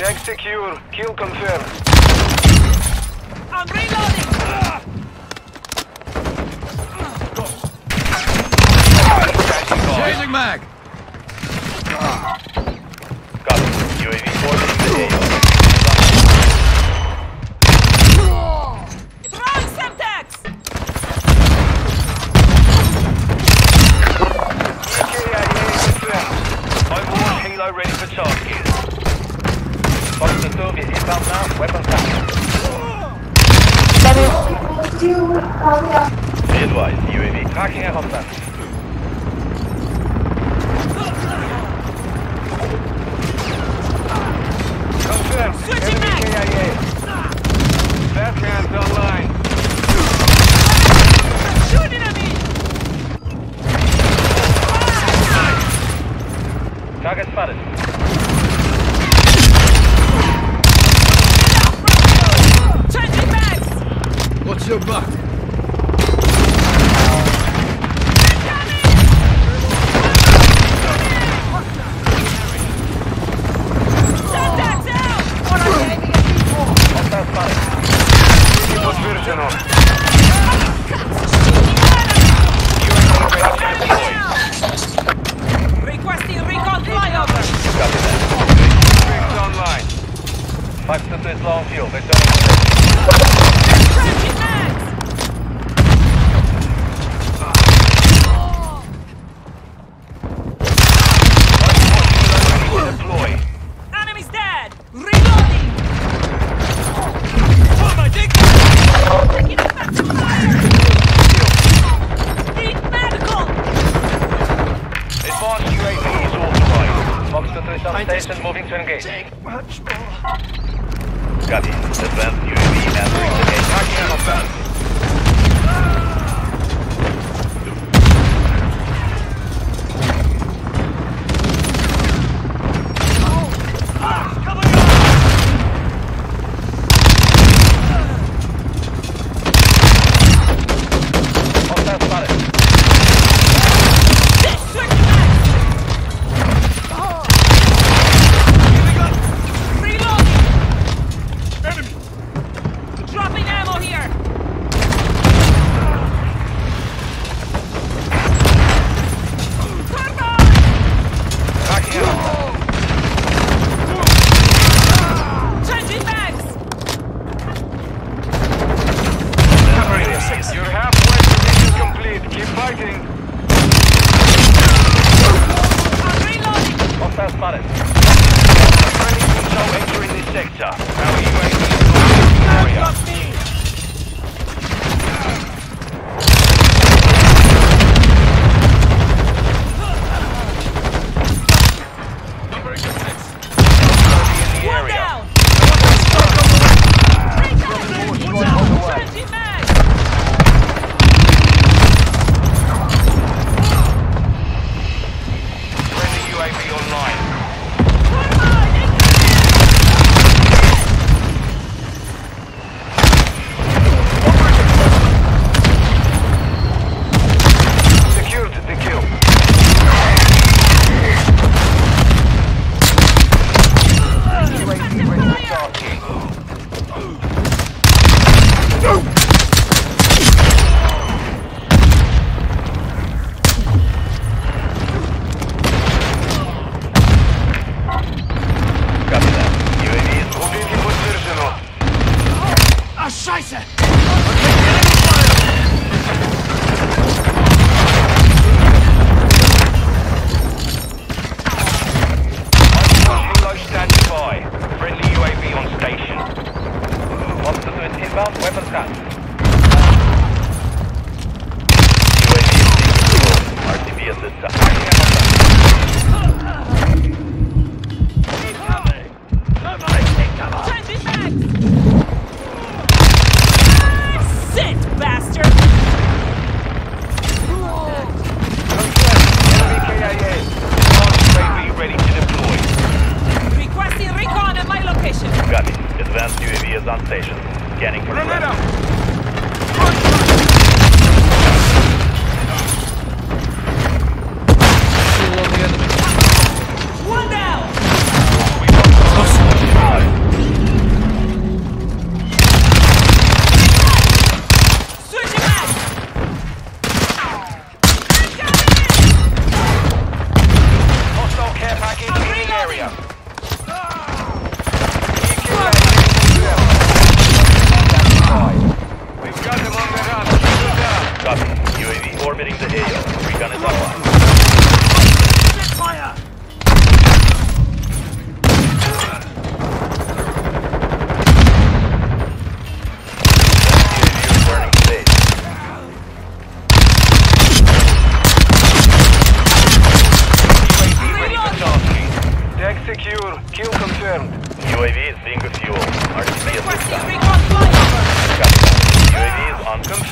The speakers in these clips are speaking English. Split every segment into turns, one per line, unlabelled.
Tank secure. Kill confirmed.
I'm reloading!
Go. Chasing mag! Uh. Ah. Be advised, UAV tracking a hostile. Copy. Advanced UAV entering the gate.
Knocking out.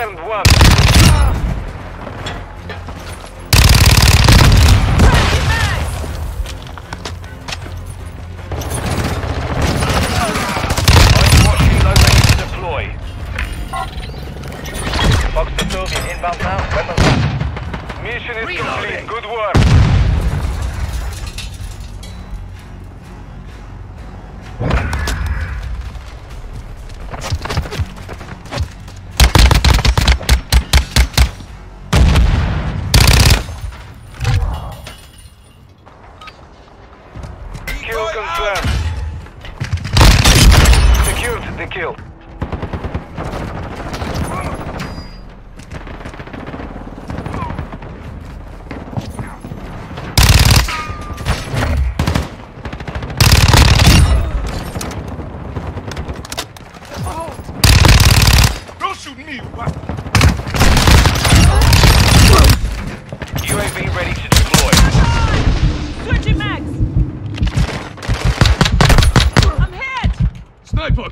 confirmed one.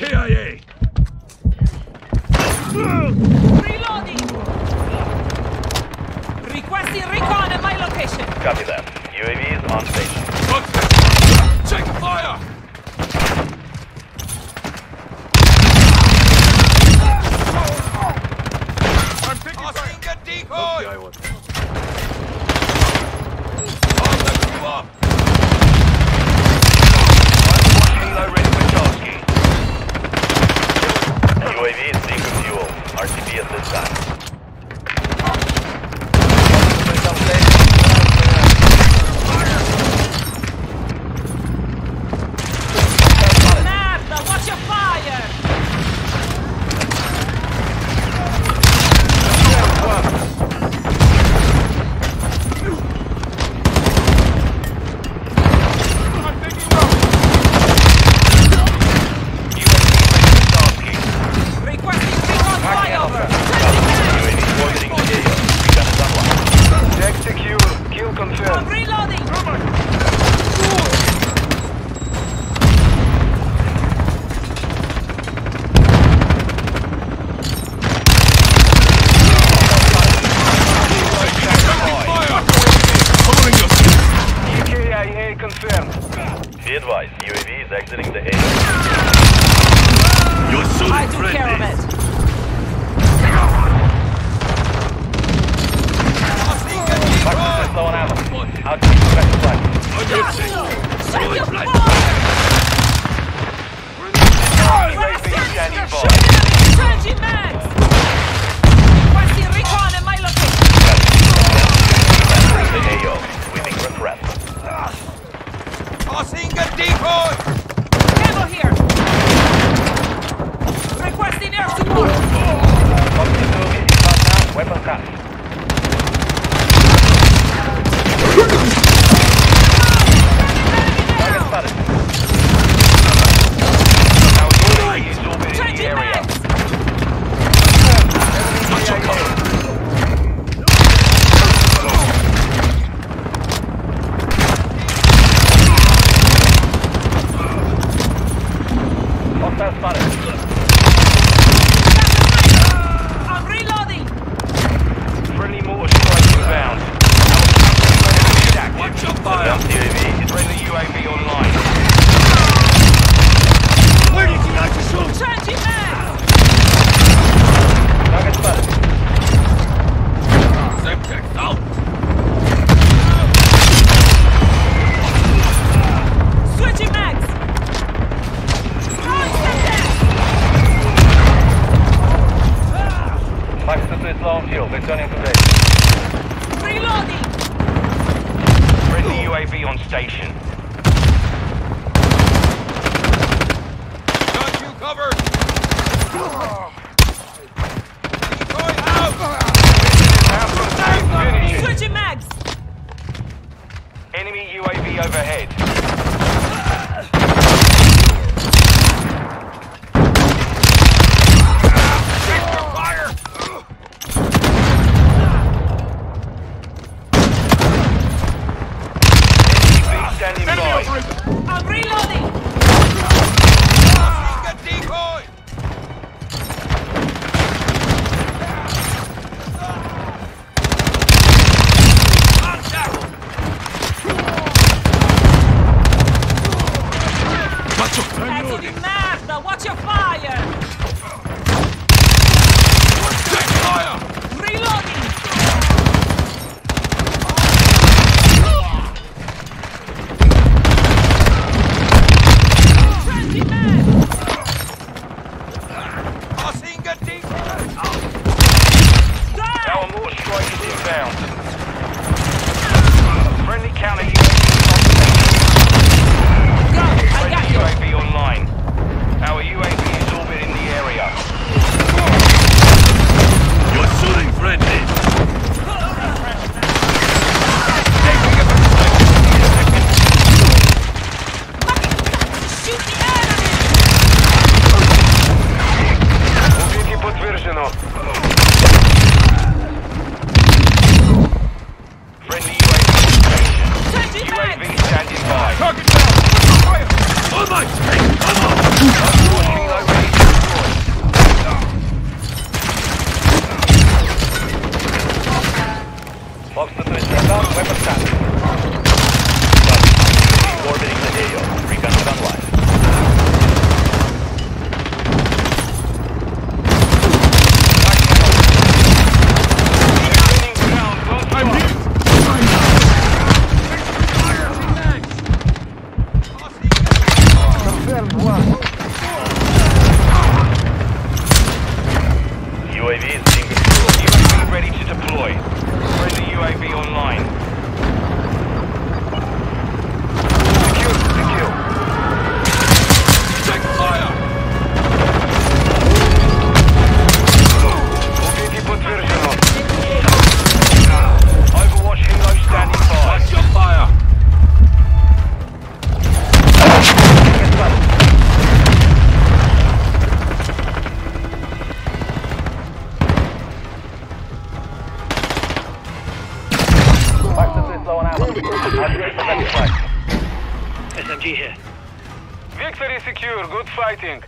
KIA!
Reloading! Requesting recon at my location.
Copy that. UAV is on station. shield. Returning to the Finger
deep Vai para. Fighting.